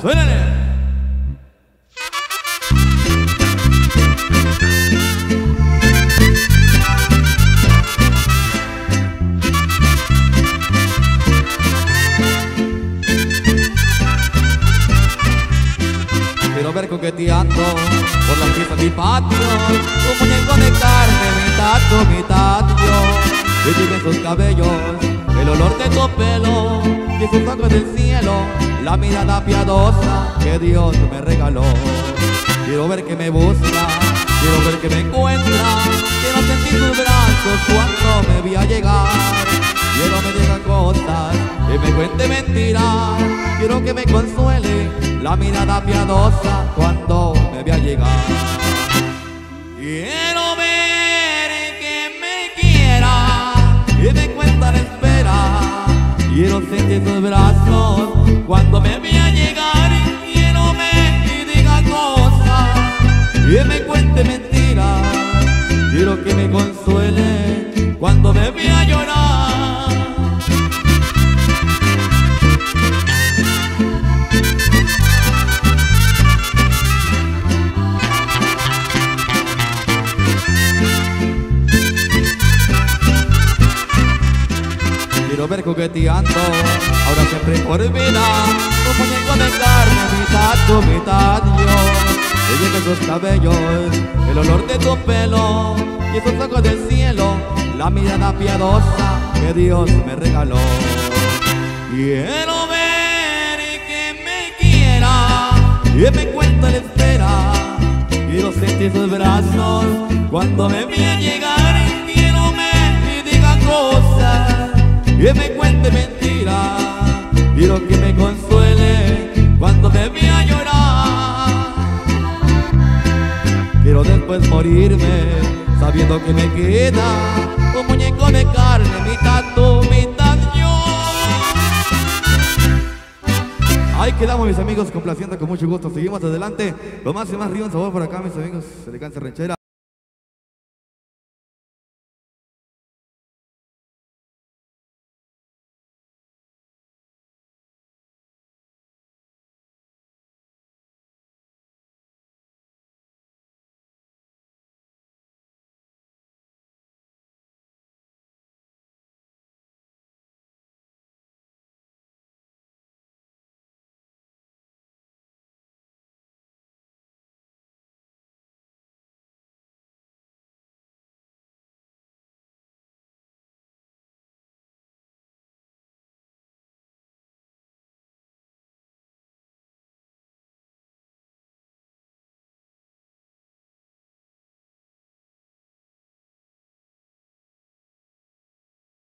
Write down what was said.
Suénale. Quiero ver coqueteando por las piezas de mi patio Un muñeco de carne, mitad tú, mitad yo Y en sus cabellos, el olor de tu pelo Del cielo, la mirada piadosa que Dios me regaló Quiero ver que me busca, quiero ver que me encuentra Quiero sentir tus brazos cuando me vi a llegar Quiero me diga cosas, que me cuente mentiras Quiero que me consuele la mirada piadosa cuando me vea llegar. Quiero ver que me quiera y me cuenta cuando me vea llegar. Quiero me diga cosas y me cuente mentiras. Quiero que me consuele cuando me vea Quiero ver coqueteando, ahora siempre por vida Un muñeco de carne, mitad tú, mitad yo. Ella sus cabellos, el olor de tu pelo Y esos ojos del cielo, la mirada piadosa que Dios me regaló. Quiero ver que me quiera y me cuenta la espera Quiero sentir sus brazos cuando me vea llegar que me cuente mentiras, quiero que me consuele cuando me vea llorar. Quiero después morirme sabiendo que me queda un muñeco de carne, mitad tú, mitad yo. Ahí quedamos mis amigos complaciendo con mucho gusto. Seguimos adelante. Lo más y más río en sabor por acá mis amigos. Se le cansa ranchera.